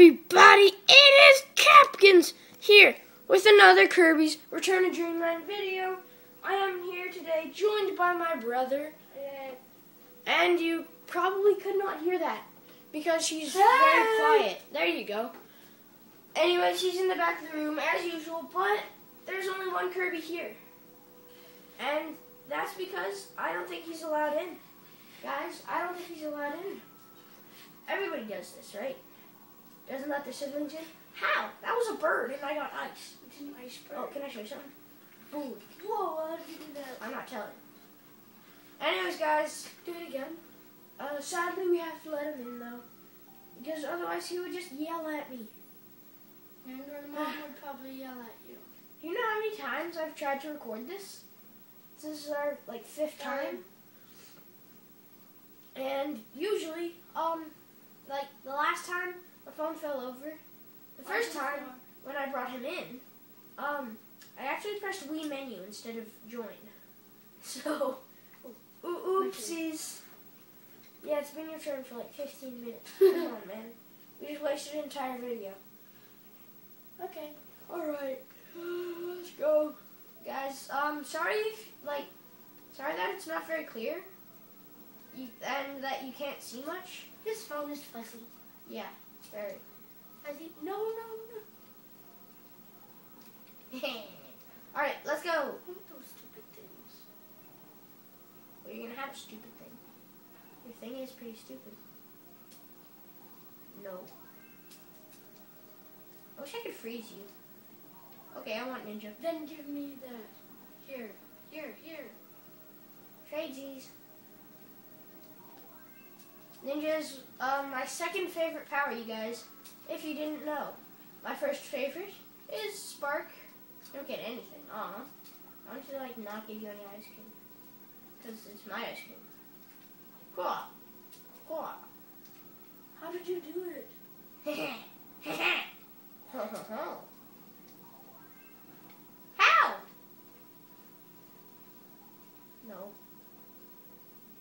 everybody, it is Capkins here with another Kirby's Return to Dreamland video. I am here today joined by my brother, and you probably could not hear that because she's very quiet. There you go. Anyway, she's in the back of the room as usual, but there's only one Kirby here. And that's because I don't think he's allowed in. Guys, I don't think he's allowed in. Everybody does this, right? Doesn't that the siblings in? How? That was a bird and I got ice. It's an iceberg. Oh, can I show you something? Boom. Whoa, why did you do that? I'm not telling. Anyways, guys, Do it again. uh, sadly we have to let him in though. Because otherwise he would just yell at me. And your mom would probably yell at you. You know how many times I've tried to record this? This is our like fifth time. And usually, um, like the last time the phone fell over, the first time when I brought him in, um, I actually pressed Wii menu instead of join. So, oo- oopsies. Yeah, it's been your turn for like 15 minutes. Come on, man. We just wasted an entire video. Okay. Alright, let's go. Guys, um, sorry if, like, sorry that it's not very clear. You, and that you can't see much. His phone is fuzzy. Yeah, very. Fuzzy. No, no, no. Alright, let's go. Those stupid things. Well, you're gonna have a stupid thing. Your thing is pretty stupid. No. I wish I could freeze you. Okay, I want ninja. Then give me that. Here, here, here. Tradesies. Ninja is um, my second favorite power, you guys. If you didn't know, my first favorite is Spark. You don't get anything. Aw. I want to like not give you any ice cream. Because it's my ice cream. Cool. Cool. How did you do it? How? No.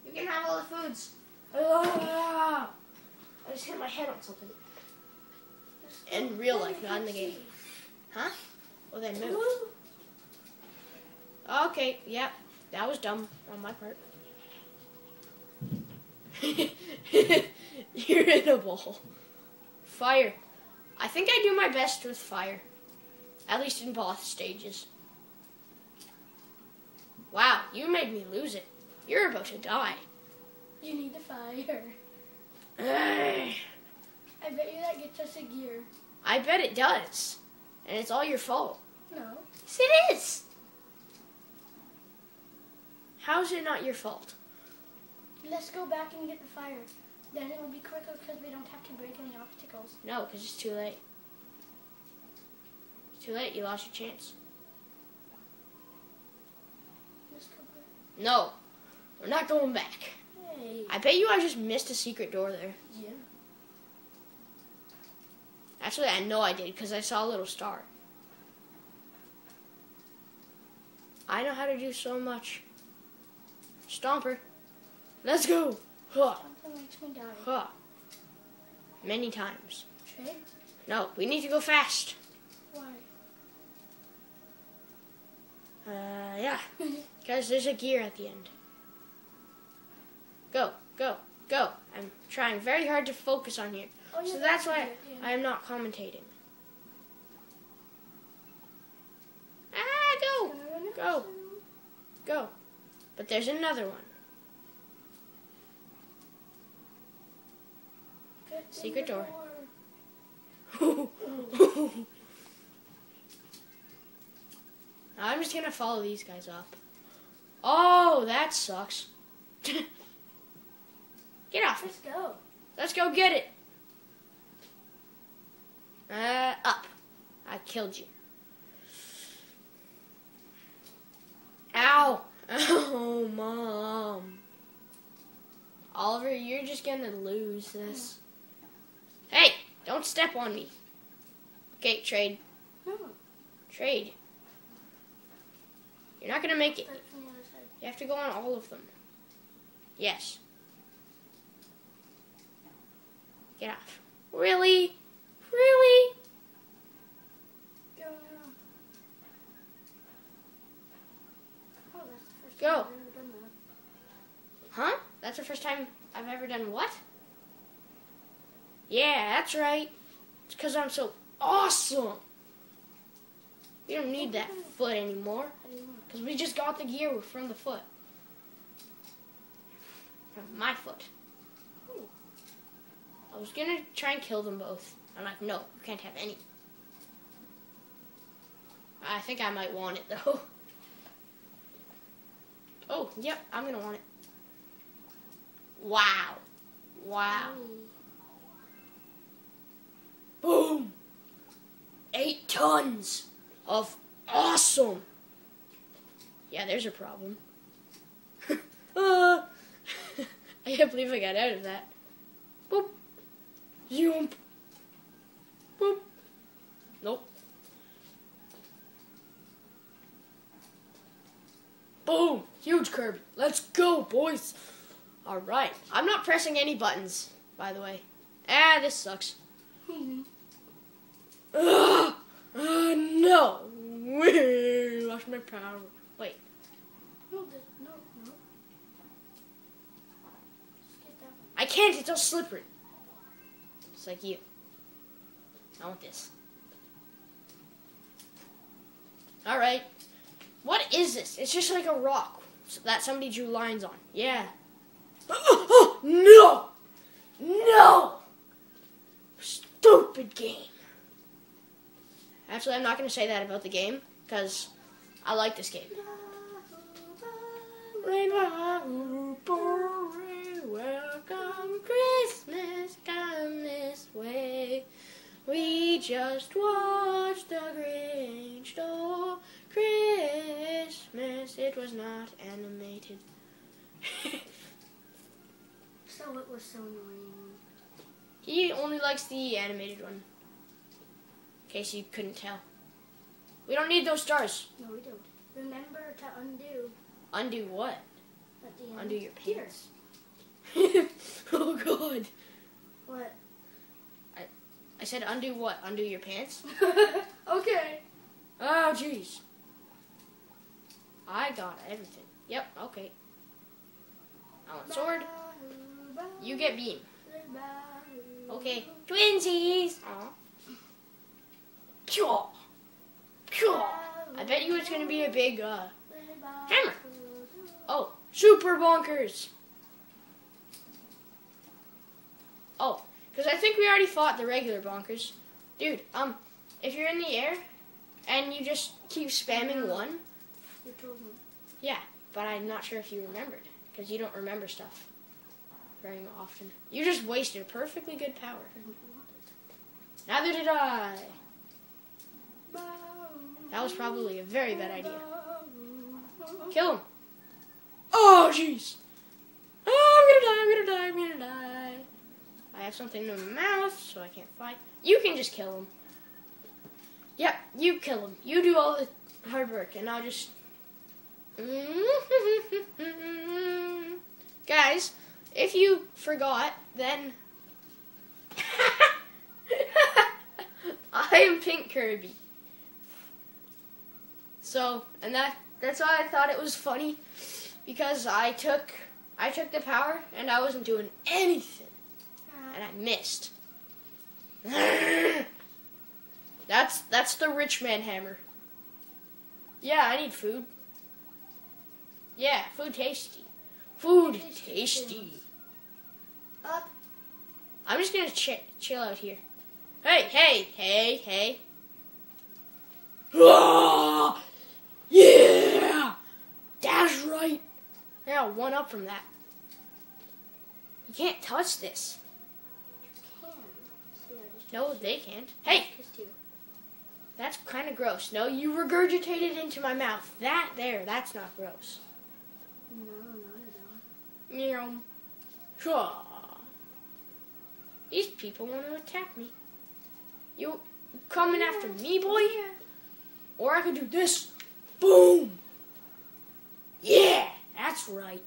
You can have all the foods. Ah! I just hit my head on something. In real life, not in the game. Huh? Well then move. Okay, yep. That was dumb on my part. You're in a ball. Fire. I think I do my best with fire. At least in boss stages. Wow, you made me lose it. You're about to die. You need the fire. I bet you that gets us a gear. I bet it does. And it's all your fault. No. Yes, it is. How's it not your fault? Let's go back and get the fire. Then it will be quicker because we don't have to break any obstacles. No, because it's too late. It's too late. You lost your chance. Let's go back. No, we're not going back. Hey. I bet you I just missed a secret door there. Yeah. Actually, I know I did because I saw a little star. I know how to do so much. Stomper. Let's go. Huh. Something makes me die. Huh. Many times. Trade? No, we need to go fast. Why? Uh, yeah. Because there's a gear at the end. Go, go, go. I'm trying very hard to focus on here. Oh, yeah, So that's why. I am not commentating. Ah, go, Go. go. But there's another one. Get Secret door. door. I'm just gonna follow these guys up. Oh, that sucks. get off. Let's go. Let's go get it. Uh, up. I killed you. Ow. Oh, Mom. Oliver, you're just gonna lose this. Hey, don't step on me. Okay, trade. Trade. You're not gonna make it. You have to go on all of them. Yes. Get off. Really? Really? Go. Oh, that's the first Go. time I've ever done that. Huh? That's the first time I've ever done what? Yeah, that's right. It's because I'm so awesome. We don't need that foot anymore How do you know? because we just got the gear from the foot. From my foot. I was gonna try and kill them both. I'm like, no, you can't have any. I think I might want it though. Oh, yep, I'm gonna want it. Wow. Wow. Boom! Eight tons of awesome. Yeah, there's a problem. uh, I can't believe I got out of that. Boop. Zoom. Boop. Nope. Boom! Huge Kirby. Let's go, boys. All right. I'm not pressing any buttons, by the way. Ah, this sucks. Uh, no! We lost my power. Wait. No, no, no. Just get that one. I can't. It's all slippery. It's like you. I want this. All right. What is this? It's just like a rock that somebody drew lines on. Yeah. no! No! Stupid game. Actually, I'm not going to say that about the game because I like this game. Rainbow, welcome Christmas, come this way. We just watched the Grinch stole Christmas. It was not animated. So it was so annoying. he only likes the animated one. In case you couldn't tell. We don't need those stars. No, we don't. Remember to undo Undo what? at the end. Undo your pants. oh god. What? I said undo what? Undo your pants? okay. Oh jeez. I got everything. Yep, okay. I want sword. You get beam. Okay. Twinsies! Pure. Pure. I bet you it's gonna be a big, uh, hammer. oh, super bonkers. Oh, because I think we already fought the regular bonkers. Dude, um, if you're in the air and you just keep spamming one, You told me. yeah, but I'm not sure if you remembered because you don't remember stuff very often. You just wasted a perfectly good power. I didn't want Neither did I. That was probably a very bad idea. Kill him. Oh, jeez. Oh, I'm gonna die, I'm gonna die, I'm gonna die. I have something in my mouth, so I can't fight. You can just kill him. Yep, you kill him. You do all the hard work, and I'll just. Guys, if you forgot, then. I am Pink Kirby. So, and that that's why I thought it was funny because I took I took the power and I wasn't doing anything and I missed. that's that's the rich man hammer. Yeah, I need food. Yeah, food tasty. Food tasty. Up. I'm just gonna ch- chill out here. Hey, hey, hey, hey. Ah, yeah, that's right. I got one up from that. You can't touch this. No, they can't. Hey, that's kind of gross. No, you regurgitated into my mouth. That there, that's not gross. No, not at all. Sure. These people want to attack me. You coming after me, boy? Or I could do this. Boom. Yeah, that's right.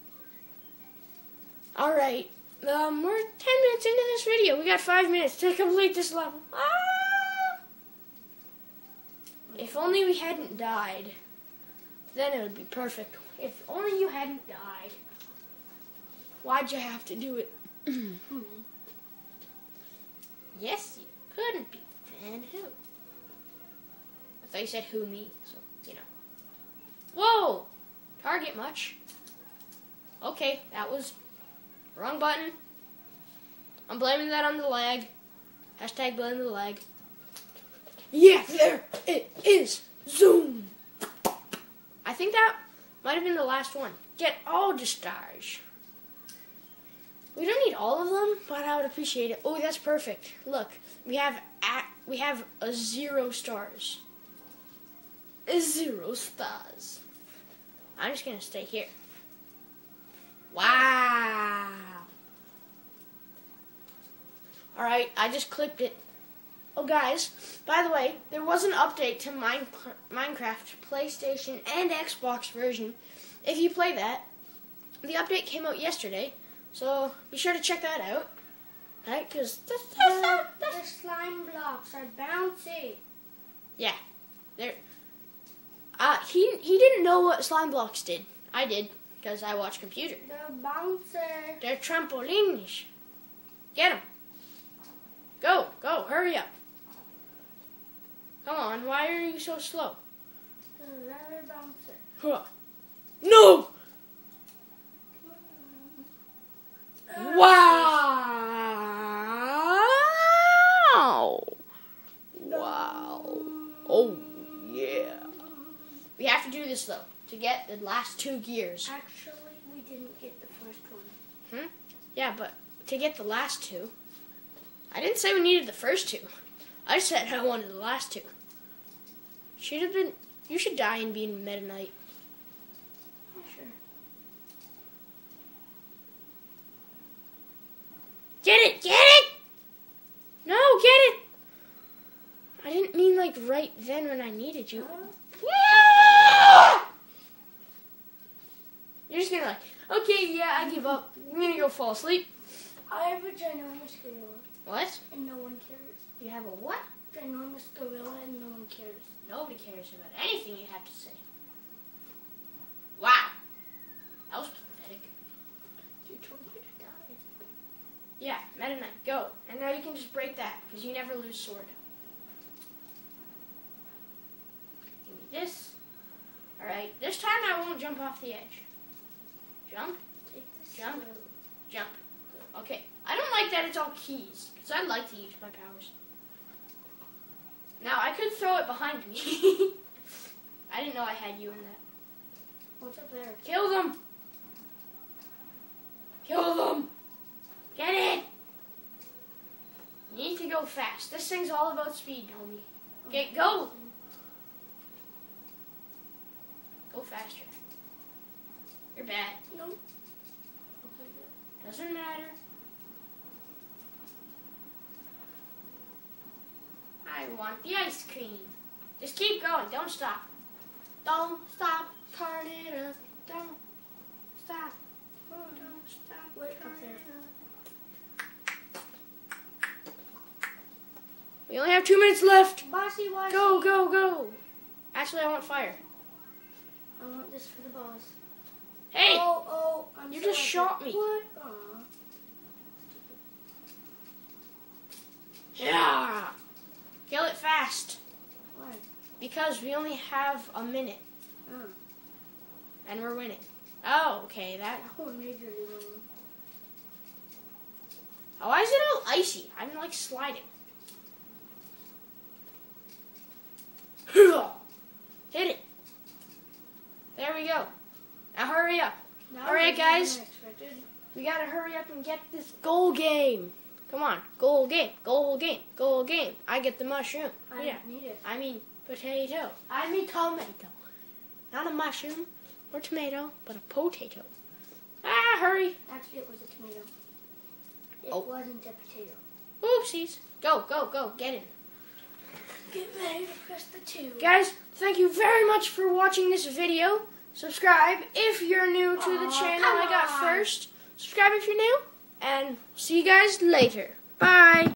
All right. Um, we're ten minutes into this video. We got five minutes to complete this level. Ah! If only we hadn't died. Then it would be perfect. If only you hadn't died. Why'd you have to do it? yes, you couldn't be. Then who? I thought you said who me, so you know. Whoa! Target much. Okay, that was wrong button. I'm blaming that on the lag. Hashtag blame the lag. Yeah, there it is. Zoom. I think that might have been the last one. Get all the stars. We don't need all of them, but I would appreciate it. Oh, that's perfect. Look, we have at, we have a zero stars. A zero stars. I'm just gonna stay here. Wow. All right, I just clipped it. Oh, guys, by the way, there was an update to Mine- Minecraft PlayStation and Xbox version. If you play that, the update came out yesterday, so be sure to check that out. Right? Because The, the slime blocks are bouncy. yeah, there. Uh, he he didn't know what slime blocks did. I did because I watch computer. They're bouncy. They're trampolines. Get them. Go, go, hurry up. Come on, why are you so slow? They're very bouncy. Huh. No! Wow! To get the last two gears. Actually, we didn't get the first one. Hmm? Yeah, but to get the last two, I didn't say we needed the first two. I said I wanted the last two. Should have been. You should die and be in Meta Knight. Sure. Get it! Get it! No, get it! I didn't mean like right then when I needed you. You're just gonna like, okay, yeah, I give up. I'm gonna go fall asleep. I have a ginormous gorilla, What? and no one cares. You have a what? Ginormous gorilla, and no one cares. Nobody cares about anything you have to say. Wow. That was pathetic. You told me to die. Yeah, Meta Knight, go. And now you can just break that, because you never lose sword. Give me this. Alright, this time I won't jump off the edge. Jump. Jump. jump. Okay, I don't like that it's all keys, because I like to use my powers. Now, I could throw it behind me. I didn't know I had you in that. What's up there? Kill them! Kill them! Get it! You need to go fast. This thing's all about speed, homie. Oh, okay, go! Go faster. You're bad. No. Okay, Doesn't matter. I want the ice cream. Just keep going. Don't stop. Don't stop. Turn it up. Don't stop. Oh, don't stop. Wait up turn there. it up. We only have two minutes left. Bossy, bossy. Go, go, go. Actually, I want fire. I want this for the boss. Hey! Oh, oh, I'm You so just shot me. What? Aw. Yeah! Kill it fast. Why? Because we only have a minute. Oh. And we're winning. Oh, okay. That. Oh. Oh, why is it all icy? I'm like sliding. Hit it. There we go. Now hurry up. Now All right, guys. We gotta hurry up and get this goal game. Come on, goal game, goal game, goal game. I get the mushroom. I yeah, don't need it. I mean potato. I mean tomato. Not a mushroom or tomato, but a potato. Ah, hurry. Actually, it was a tomato. It Oh. wasn't a potato. Oopsies. Go, go, go. Get in. Get ready to press the two. Guys, thank you very much for watching this video. Subscribe if you're new to the channel I got on. first. Subscribe if you're new. And see you guys later. Bye.